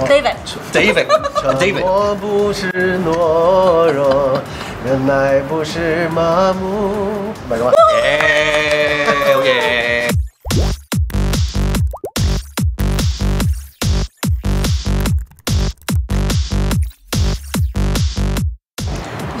David。我不是懦弱，忍耐不是麻木，